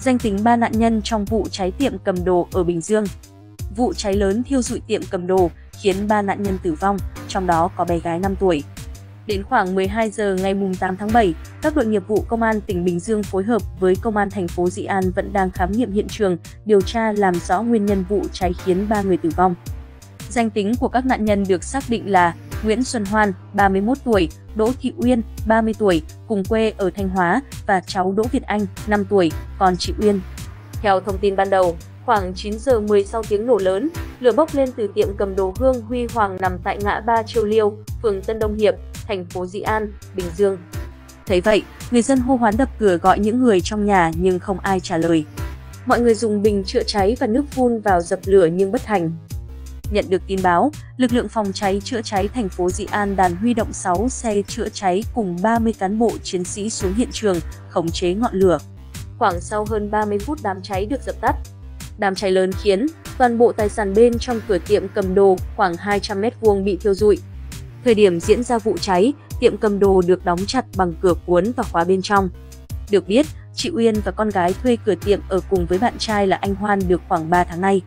Danh tính ba nạn nhân trong vụ cháy tiệm cầm đồ ở Bình Dương. Vụ cháy lớn thiêu dụi tiệm cầm đồ khiến ba nạn nhân tử vong, trong đó có bé gái 5 tuổi. Đến khoảng 12 giờ ngày 8 tháng 7, các đội nghiệp vụ công an tỉnh Bình Dương phối hợp với công an thành phố Dị An vẫn đang khám nghiệm hiện trường, điều tra làm rõ nguyên nhân vụ cháy khiến ba người tử vong. Danh tính của các nạn nhân được xác định là Nguyễn Xuân Hoan, 31 tuổi, Đỗ Thị Uyên, 30 tuổi, cùng quê ở Thanh Hóa và cháu Đỗ Việt Anh, 5 tuổi, còn chị Uyên. Theo thông tin ban đầu, khoảng 9 giờ 10 sau tiếng nổ lớn, lửa bốc lên từ tiệm cầm đồ Hương Huy Hoàng nằm tại ngã ba Triều Liêu, phường Tân Đông Hiệp, thành phố Dĩ An, Bình Dương. Thấy vậy, người dân hô hoán đập cửa gọi những người trong nhà nhưng không ai trả lời. Mọi người dùng bình chữa cháy và nước phun vào dập lửa nhưng bất thành. Nhận được tin báo, lực lượng phòng cháy chữa cháy thành phố Dị An đàn huy động 6 xe chữa cháy cùng 30 cán bộ chiến sĩ xuống hiện trường, khống chế ngọn lửa. Khoảng sau hơn 30 phút đám cháy được dập tắt. Đám cháy lớn khiến toàn bộ tài sản bên trong cửa tiệm cầm đồ khoảng 200 mét vuông bị thiêu rụi. Thời điểm diễn ra vụ cháy, tiệm cầm đồ được đóng chặt bằng cửa cuốn và khóa bên trong. Được biết, chị Uyên và con gái thuê cửa tiệm ở cùng với bạn trai là anh Hoan được khoảng 3 tháng nay.